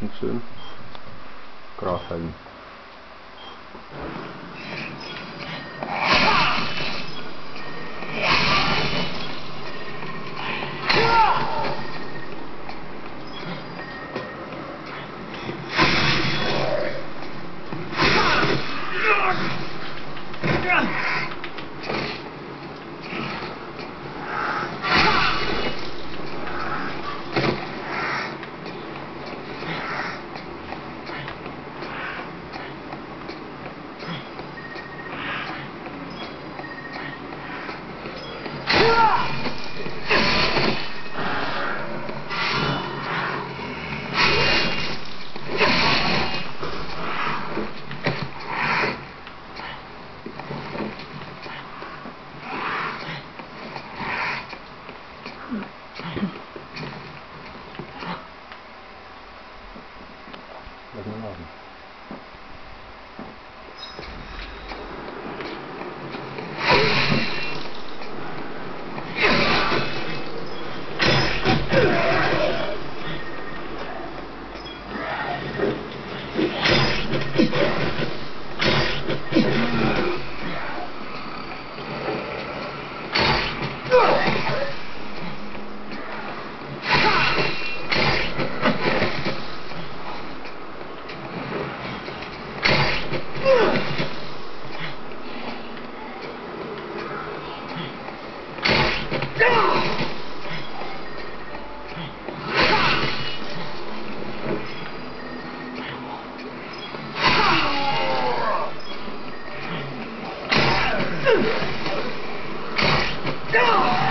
Nixon, Grafham. Yeah. Bakın ne lazım? Thank you. No!